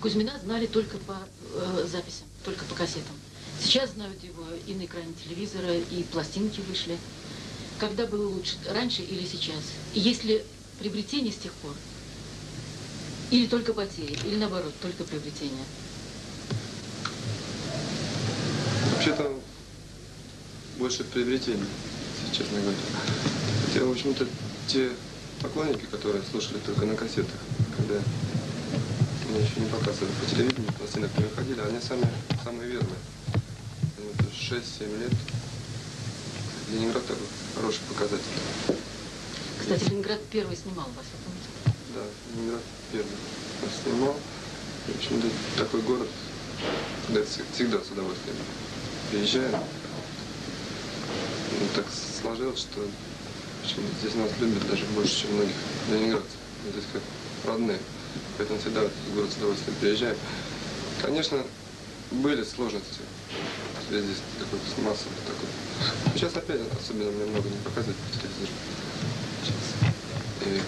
Кузьмина знали только по э, записям, только по кассетам. Сейчас знают его и на экране телевизора, и пластинки вышли. Когда было лучше, раньше или сейчас? И есть ли приобретение с тех пор? Или только потери? Или наоборот, только приобретение? Вообще-то больше приобретений, если честно говоря. Хотя, в общем-то, те поклонники, которые слушали только на кассетах, когда меня еще не показывали по телевидению, пластинок не выходили, они сами самые верные. 6-7 лет. Ленинград такой хороший показатель. Кстати, Ленинград первый снимал вас, вы помните? Да, Ленинград первый снимал. В общем-то, такой город, куда всегда с удовольствием приезжаем. Ну, так сложилось, что в общем, здесь нас любят даже больше, чем многих ленинградцев. Здесь как родные. Поэтому всегда в город с удовольствием приезжаем. Конечно, были сложности в связи с какой-то массовой такой. Сейчас опять особенно мне много не показывают по телевизору. Сейчас. И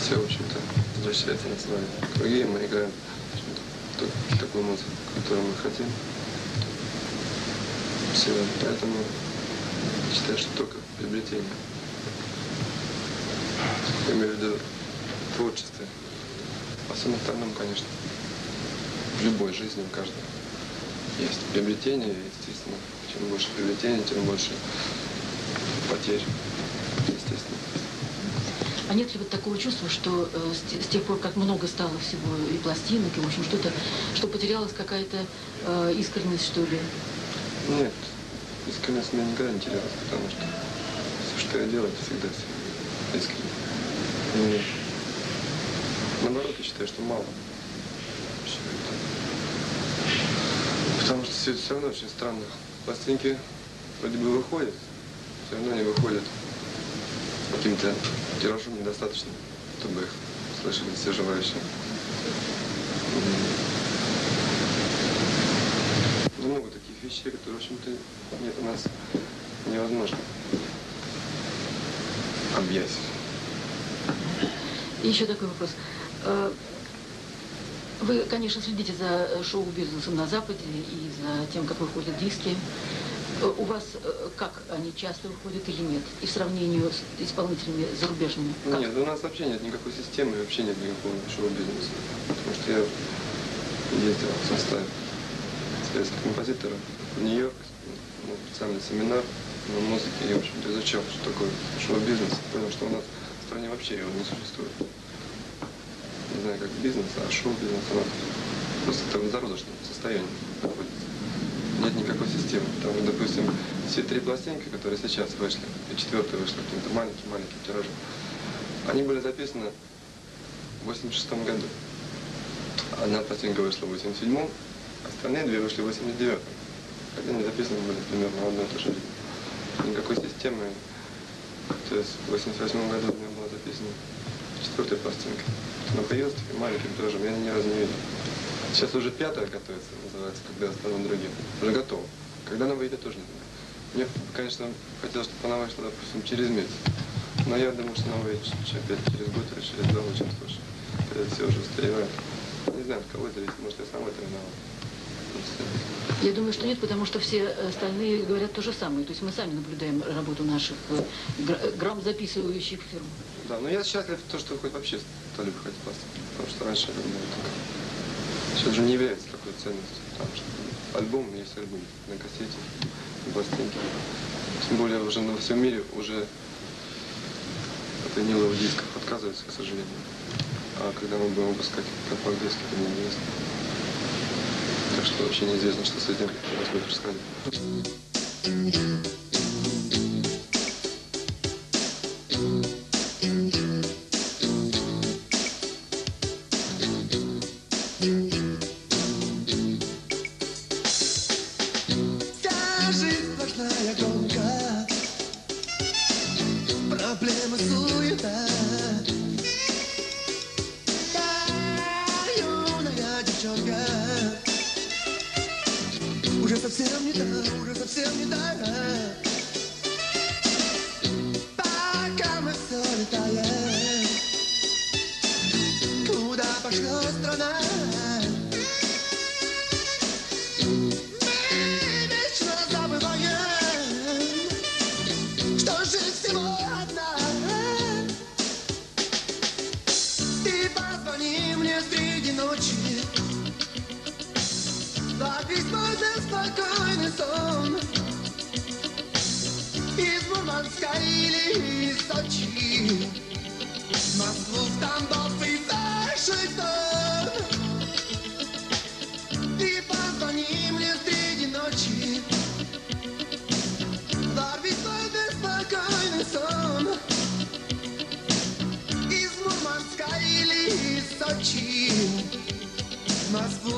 все, в общем-то, возвращается на свои круги, мы играем общем-то, такую музыку, которую мы хотим. Все, поэтому считаю, что только приобретение. Я имею в виду творчестве. А всем остальном, конечно, в любой жизни у каждого есть приобретение, естественно, чем больше приобретений, тем больше потерь, естественно. А нет ли вот такого чувства, что э, с, те- с тех пор, как много стало всего и пластинок, и, в общем, что-то, что потерялась какая-то э, искренность, что ли? Нет, искренность меня никогда не терялась, потому что все, что я делаю, это всегда все искренне. И наоборот, я считаю, что мало. Потому что все, все равно очень странно. Пластинки вроде бы выходят, все равно они выходят каким-то тиражом недостаточно, чтобы их слышали все желающие. М. Много таких вещей, которые, в общем-то, нет у нас невозможно объять. Еще такой вопрос. Э, Вы, конечно, следите за шоу-бизнесом на Западе и за тем, как выходят диски. Э, У вас э, как они часто выходят или нет? И в сравнении с исполнителями зарубежными? Как? Нет, у нас вообще нет никакой системы, вообще нет никакого шоу-бизнеса. Потому что я ездил в составе советских композиторов в Нью-Йорк, на специальный семинар на музыке, и, в общем-то, изучал, что такое шоу-бизнес. Понял, что у нас в стране вообще его не существует. Не знаю, как бизнес, а шоу-бизнес у просто это в зародышном состоянии находится. Нет никакой системы. Что, допустим, все три пластинки, которые сейчас вышли, и четвертая вышла каким-то маленьким-маленьким тиражом, они были записаны в 86 году. Одна пластинка вышла в 87-м, остальные две вышли в 89-м. Хотя они записаны были примерно в одно и то же время. Никакой системы. То есть в 88 году у меня была записана четвертая пластинка. Она появилась таким маленьким тиражом, я ни разу не видел. Сейчас уже пятая готовится, называется, когда я стану другим. Уже готова. Когда она выйдет, тоже не знаю. Мне, конечно, хотелось, чтобы она вышла, допустим, через месяц. Но я думаю, что она выйдет опять через год или через два, очень слушай. Когда все уже устаревают. Не знаю, от кого зависит, может, я сам это виноват. Я думаю, что нет, потому что все остальные говорят то же самое. То есть мы сами наблюдаем работу наших э, гра- грамзаписывающих фирм. Да, но я счастлив то, что хоть вообще стали выходить пластинки. Потому что раньше это было так. Сейчас же не является такой ценностью. Потому что альбом есть альбом на кассете, на пластинке. Тем более уже на всем мире уже от виниловых дисков отказываются, к сожалению. А когда мы будем выпускать компакт диски, это неизвестно. Так что вообще неизвестно, что с этим будет происходить. Совсем не та, уже совсем не та Пока мы все летаем Куда пошла страна. Позвони мне среди ночи, Ворвись в мой беспокойный сон. Из Мурманска или из Сочи, Москву, в Тамбов и Вашингтон. Ты позвони мне среди ночи, Ворвись в мой беспокойный сон. Из Мурманска или из Сочи, Москву,